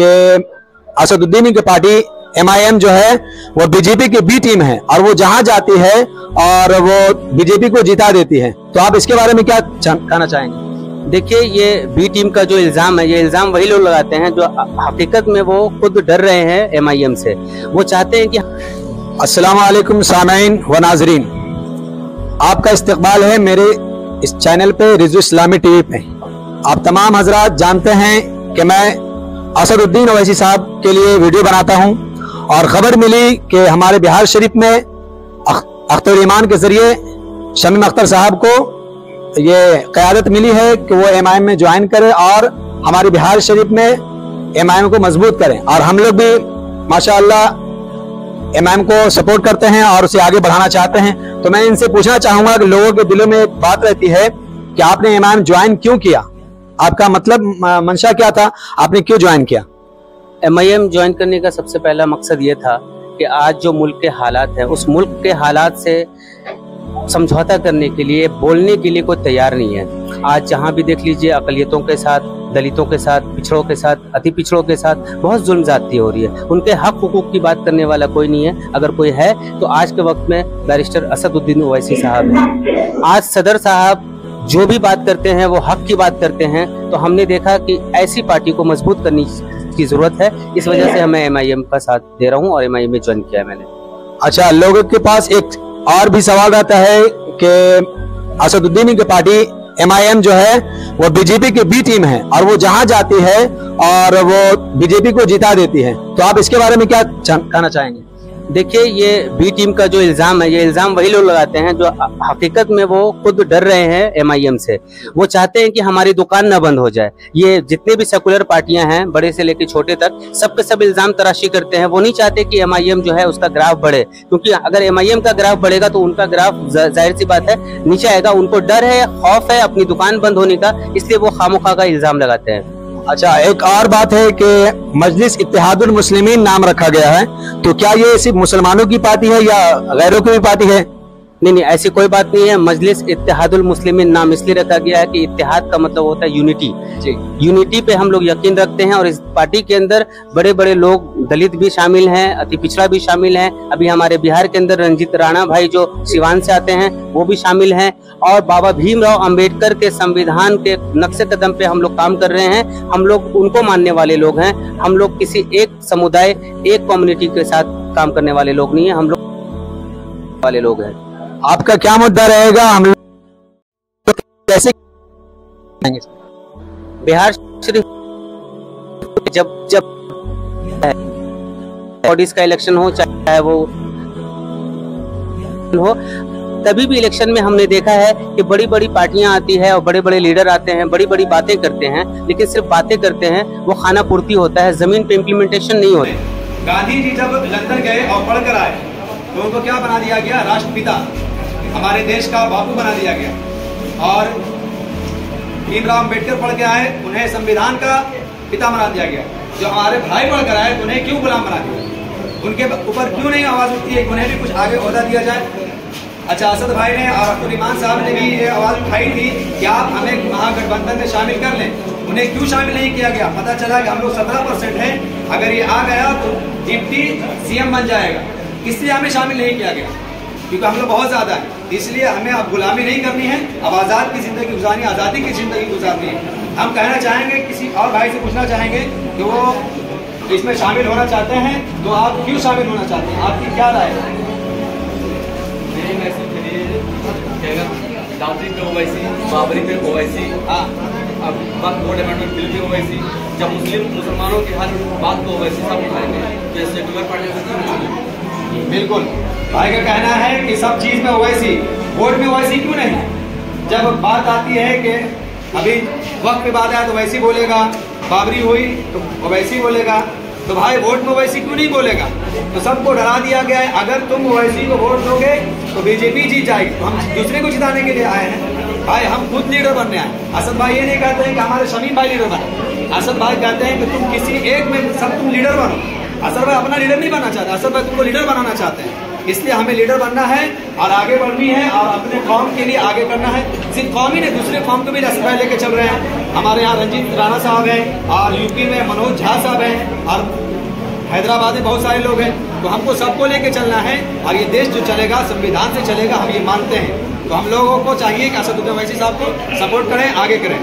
कि असदुद्दीन की party MIM जो है वो बीजेपी की बी टीम है और वो जहाँ जाती है और वो बीजेपी को जिता देती है। तो आप इसके बारे में क्या कहना चाहेंगे? देखिए ये बी टीम का जो इल्ज़ाम है ये इल्ज़ाम वही लोग लगाते हैं जो हकीकत में वो खुद डर रहे हैं एमआईएम से। वो चाहते हैं कि अस्सलाम वालेकुम सामीन व नाजरीन। आपका इस्तकबाल है मेरे इस चैनल पे रिजू इस्लामी टीवी पे। आप तमाम हजरात जानते हैं कि मैं असदुद्दीन अवैसी साहब के लिए वीडियो बनाता हूँ और खबर मिली कि हमारे बिहार शरीफ में अख्तर ईमान के ज़रिए शमीम अख्तर साहब को ये क्यादत मिली है कि वो एमआईएम में ज्वाइन करें और हमारे बिहार शरीफ में एमआईएम को मज़बूत करें। और हम लोग भी माशा एम आई को सपोर्ट करते हैं और उसे आगे बढ़ाना चाहते हैं। तो मैं इनसे पूछना चाहूँगा कि लोगों के दिलों में एक बात रहती है कि आपने एम ज्वाइन क्यों किया? आपका मतलब मंशा क्या था? आपने क्यों ज्वाइन किया? एम आई एम ज्वाइन करने का सबसे पहला मकसद ये था कि आज जो मुल्क के हालात हैं, उस मुल्क के हालात से समझौता करने के लिए, बोलने के लिए कोई तैयार नहीं है। आज जहाँ भी देख लीजिए अकलियतों के साथ, दलितों के साथ, पिछड़ों के साथ, अति पिछड़ों के साथ बहुत जुल्म जाती हो रही है। उनके हक हकूक की बात करने वाला कोई नहीं है। अगर कोई है तो आज के वक्त में बैरिस्टर असदुद्दीन ओवैसी साहब है। आज सदर साहब जो भी बात करते हैं, वो हक की बात करते हैं तो हमने देखा कि ऐसी पार्टी को मज़बूत करने की ज़रूरत है। इस वजह से हमें एम का साथ दे रहा हूँ और एम में ज्वाइन किया है मैंने। अच्छा लोगों के पास एक और भी सवाल रहता है कि असदुद्दीन की पार्टी एमआईएम जो है, वो बीजेपी की बी टीम है और वो जहाँ जाती है और वो बीजेपी को जिता देती है। तो आप इसके बारे में क्या कहना चाहेंगे? देखिए, ये बी टीम का जो इल्ज़ाम है, ये इल्ज़ाम वही लोग लगाते हैं जो हकीकत में वो खुद डर रहे हैं एमआईएम से। वो चाहते हैं कि हमारी दुकान न बंद हो जाए। ये जितने भी सेकुलर पार्टियाँ हैं, बड़े से लेकर छोटे तक, सबके सब इल्ज़ाम तराशी करते हैं। वो नहीं चाहते कि एमआईएम जो है, उसका ग्राफ बढ़े। क्योंकि अगर एमआईएम का ग्राफ बढ़ेगा तो उनका ग्राफ ज़ाहिर सी बात है, नीचे आएगा। उनको डर है, खौफ है अपनी दुकान बंद होने का, इसलिए वो खामोखा का इल्ज़ाम लगाते हैं। अच्छा एक और बात है कि मजलिस इतिहादुल मुस्लिमीन नाम रखा गया है। तो क्या ये सिर्फ़ मुसलमानों की पार्टी है या गैरों की भी पार्टी है? नहीं नहीं ऐसी कोई बात नहीं है। मजलिस इतिहादुल मुस्लिमीन नाम इसलिए रखा गया है कि इतिहाद का मतलब होता है यूनिटी जी। यूनिटी पे हम लोग यकीन रखते हैं और इस पार्टी के अंदर बड़े बड़े लोग दलित भी शामिल हैं अति पिछड़ा भी शामिल है। अभी हमारे बिहार के अंदर रंजीत राणा भाई जो सिवान से आते हैं वो भी शामिल हैं। और बाबा भीमराव अंबेडकर के संविधान के नक्शे कदम पे हम लोग काम कर रहे हैं। हम लोग उनको मानने वाले लोग हैं। हम लोग किसी एक समुदाय एक कम्युनिटी के साथ काम करने वाले लोग नहीं है। हम लोग वाले लोग हैं। आपका क्या मुद्दा रहेगा? हम कैसे बिहार शरीफ जब जब बॉडीज का इलेक्शन हो, चाहे वो हो, तभी भी इलेक्शन में हमने देखा है कि बड़ी बड़ी पार्टियाँ आती है और बड़े बड़े लीडर आते हैं बड़ी बड़ी बातें करते हैं, लेकिन सिर्फ़ बातें करते हैं, वो खाना पूर्ति होता है, ज़मीन पे इम्प्लीमेंटेशन नहीं होती। गांधी जी जब लंदन गए और पढ़कर आए तो उनको क्या बना दिया गया? राष्ट्रपिता। हमारे देश का बापू बना दिया गया। और भीमराव अंबेडकर पढ़ के आए, उन्हें संविधान का पिता बना दिया गया। जो हमारे भाई पढ़कर आए, उन्हें क्यों गुलाम बना दिया? उनके ऊपर क्यों नहीं आवाज़ उठती है उन्हें भी कुछ आगे अहदा दिया जाए? अच्छा असद भाई ने और अब्दुल ईमान साहब ने भी ये आवाज़ उठाई थी कि आप हमें महागठबंधन में शामिल कर लें। उन्हें क्यों शामिल नहीं किया गया? पता चला कि हम लोग सत्रह परसेंट है। अगर ये आ गया तो डिप्टी सीएम बन जाएगा। इसलिए हमें शामिल नहीं किया गया। क्योंकि हम लोग बहुत ज़्यादा है। इसलिए हमें अब गुलामी नहीं करनी है अब आज़ाद की ज़िंदगी गुजारनी आज़ादी की ज़िंदगी गुजारनी है। हम कहना चाहेंगे किसी और भाई से पूछना चाहेंगे कि वो इसमें शामिल होना चाहते हैं तो आप क्यों शामिल होना चाहते हैं? आपकी क्या राय है? दावरी पे ओवैसी बाबरी पे ओवैसी हाँ। अब वक्त अमेंडमेंट बिल पे ओवैसी जब मुस्लिम मुसलमानों की हर बात को ओवैसी सब उठाएँगे। तो सेकुलर पार्टी बिल्कुल। भाई का कहना है कि सब चीज़ में ओवैसी, वोट में ओवैसी क्यों नहीं? जब बात आती है कि अभी वक्त पे बात आया तो वैसी बोलेगा, बाबरी हुई तो ओवैसी बोलेगा तो भाई वोट में ओवैसी क्यों नहीं बोलेगा? तो सबको डरा दिया गया है, अगर तुम ओवैसी को वोट दोगे तो बीजेपी जीत जाएगी। तो हम दूसरे को जिताने के लिए आए हैं। भाई, हम खुद लीडर बनने आए असद भाई ये नहीं कहते हैं कि हमारे शमीम भाई लीडर बने। असद भाई कहते हैं कि तुम किसी एक में सब तुम लीडर बनो। असद भाई अपना लीडर नहीं बनना चाहते, असर भाई तुमको लीडर बनाना चाहते हैं। इसलिए हमें लीडर बनना है और आगे बढ़नी है और अपने कौम के लिए आगे करना है। सिर्फ़ कौम ही नहीं, दूसरे कौम को भी रास्ते लेके चल रहे हैं। हमारे यहाँ रंजीत राणा साहब हैं और यूपी में मनोज झा साहब हैं और हैदराबाद में बहुत सारे लोग हैं। तो हमको सबको लेके चलना है और ये देश जो चलेगा, संविधान से चलेगा, हम ये मानते हैं। तो हम लोगों को चाहिए कि असदुद्दीन ओवैसी साहब को सपोर्ट करें, आगे करें।